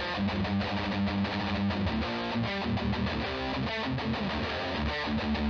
Thank you.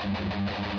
Thank you.